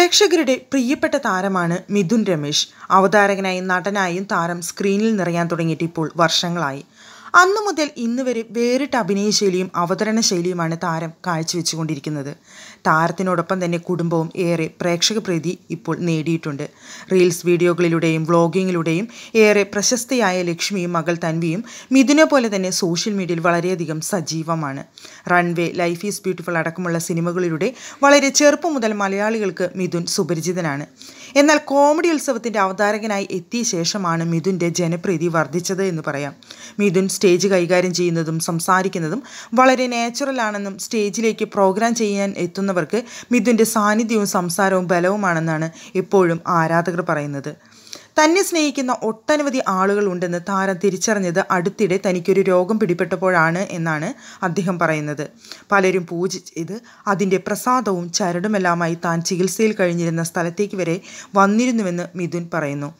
പ്രേക്ഷകരുടെ പ്രിയപ്പെട്ട താരമാണ് മിഥുൻ രമേശ്. അവതാരകനായും നടനായും താരം സ്ക്രീനിൽ നിറയാൻ തുടങ്ങിയിട്ട് ഇപ്പോൾ വർഷങ്ങളായി. അന്നു മുതൽ ഇന്നുവരെ വേറിട്ട അഭിനയ ശൈലിയും അവതരണ ശൈലിയുമാണ് താരം കാഴ്ചവെച്ചുകൊണ്ടിരിക്കുന്നത്. താരത്തിനോടൊപ്പം തന്നെ കുടുംബവും ഏറെ പ്രേക്ഷക പ്രീതി ഇപ്പോൾ നേടിയിട്ടുണ്ട്. റീൽസ് വീഡിയോകളിലൂടെയും വ്ളോഗിങ്ങിലൂടെയും ഏറെ പ്രശസ്തയായ ലക്ഷ്മിയും മകൾ തൻവിയും മിഥുനെ പോലെ തന്നെ സോഷ്യൽ മീഡിയയിൽ വളരെയധികം സജീവമാണ്. റൺവേ ലൈഫ് ഈസ് ബ്യൂട്ടിഫുൾ അടക്കമുള്ള സിനിമകളിലൂടെ വളരെ ചെറുപ്പം മുതൽ മലയാളികൾക്ക് മിഥുൻ സുപരിചിതനാണ്. എന്നാൽ കോമഡി ഉത്സവത്തിന്റെ അവതാരകനായി എത്തിയ ശേഷമാണ് മിഥുന്റെ ജനപ്രീതി വർദ്ധിച്ചത് എന്ന് പറയാം. മിഥുൻ സ്റ്റേജ് കൈകാര്യം ചെയ്യുന്നതും സംസാരിക്കുന്നതും വളരെ നാച്ചുറൽ ആണെന്നും സ്റ്റേജിലേക്ക് പ്രോഗ്രാം ചെയ്യാൻ എത്തുന്നവർക്ക് മിഥുന്റെ സാന്നിധ്യവും സംസാരവും ബലവുമാണെന്നാണ് ഇപ്പോഴും ആരാധകർ പറയുന്നത്. തന്നെ സ്നേഹിക്കുന്ന ഒട്ടനവധി ആളുകളുണ്ടെന്ന് താരം തിരിച്ചറിഞ്ഞത് അടുത്തിടെ തനിക്കൊരു രോഗം പിടിപെട്ടപ്പോഴാണ് എന്നാണ് അദ്ദേഹം പറയുന്നത്. പലരും പൂജ ചെയ്ത് അതിന്റെ പ്രസാദവും ചരടുമെല്ലാമായി താൻ ചികിത്സയിൽ കഴിഞ്ഞിരുന്ന സ്ഥലത്തേക്ക് വരെ വന്നിരുന്നുവെന്ന് മിഥുൻ പറയുന്നു.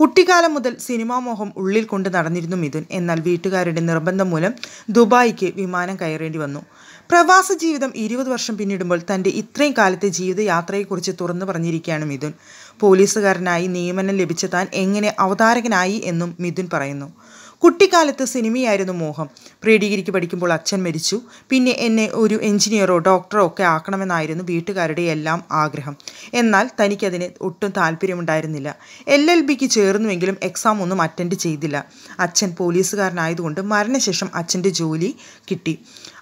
കുട്ടിക്കാലം മുതൽ സിനിമാ മോഹം ഉള്ളിൽ കൊണ്ട് നടന്നിരുന്നു മിഥുൻ. എന്നാൽ വീട്ടുകാരുടെ നിർബന്ധം മൂലം ദുബായിക്ക് വിമാനം കയറേണ്ടി വന്നു. പ്രവാസ ജീവിതം ഇരുപത് വർഷം പിന്നിടുമ്പോൾ തന്റെ ഇത്രയും കാലത്തെ ജീവിതയാത്രയെക്കുറിച്ച് തുറന്നു പറഞ്ഞിരിക്കുകയാണ് മിഥുൻ. പോലീസുകാരനായി നിയമനം ലഭിച്ച താൻ എങ്ങനെ അവതാരകനായി എന്നും മിഥുൻ പറയുന്നു. കുട്ടിക്കാലത്ത് സിനിമയായിരുന്നു മോഹം. പ്രീ ഡിഗ്രിക്ക് പഠിക്കുമ്പോൾ അച്ഛൻ മരിച്ചു. പിന്നെ എന്നെ ഒരു എഞ്ചിനീയറോ ഡോക്ടറോ ഒക്കെ ആക്കണമെന്നായിരുന്നു വീട്ടുകാരുടെ എല്ലാം ആഗ്രഹം. എന്നാൽ തനിക്കതിന് ഒട്ടും താല്പര്യമുണ്ടായിരുന്നില്ല. എൽ എൽ ബിക്ക് ചേർന്നുവെങ്കിലും എക്സാം ഒന്നും അറ്റൻഡ് ചെയ്തില്ല. അച്ഛൻ പോലീസുകാരനായതുകൊണ്ട് മരണശേഷം അച്ഛന്റെ ജോലി കിട്ടി.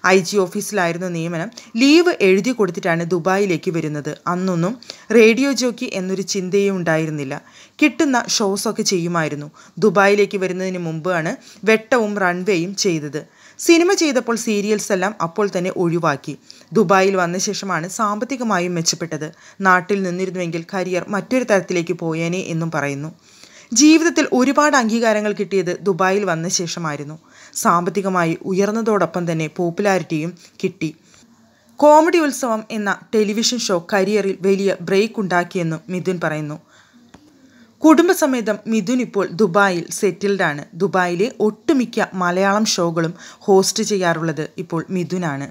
ഐ ജി ഓഫീസിലായിരുന്നു നിയമനം. ലീവ് എഴുതി കൊടുത്തിട്ടാണ് ദുബായിലേക്ക് വരുന്നത്. അന്നൊന്നും റേഡിയോ ജോക്കി എന്നൊരു ചിന്തയും ഉണ്ടായിരുന്നില്ല കിട്ടുന്ന ഷോസൊക്കെ ചെയ്യുമായിരുന്നു. ദുബായിലേക്ക് വരുന്നതിന് മുമ്പാണ് വെട്ടവും റൺവേയും ചെയ്തത്. സിനിമ ചെയ്തപ്പോൾ സീരിയൽസ് എല്ലാം അപ്പോൾ തന്നെ ഒഴിവാക്കി. ദുബായിൽ വന്ന ശേഷമാണ് സാമ്പത്തികമായും മെച്ചപ്പെട്ടത്. നാട്ടിൽ നിന്നിരുന്നുവെങ്കിൽ കരിയർ മറ്റൊരു തരത്തിലേക്ക് പോയേനെ എന്നും പറയുന്നു. ജീവിതത്തിൽ ഒരുപാട് അംഗീകാരങ്ങൾ കിട്ടിയത് ദുബായിൽ വന്ന ശേഷമായിരുന്നു. സാമ്പത്തികമായി ഉയർന്നതോടൊപ്പം തന്നെ പോപ്പുലാരിറ്റിയും കിട്ടി. കോമഡി ഉത്സവം എന്ന ടെലിവിഷൻ ഷോ കരിയറിൽ വലിയ ബ്രേക്ക് ഉണ്ടാക്കിയെന്നും മിഥുൻ പറയുന്നു. കുടുംബസമേതം മിഥുൻ ഇപ്പോൾ ദുബായിൽ സെറ്റിൽഡാണ്. ദുബായിലെ ഒട്ടുമിക്ക മലയാളം ഷോകളും ഹോസ്റ്റ് ചെയ്യാറുള്ളത് ഇപ്പോൾ മിഥുനാണ്.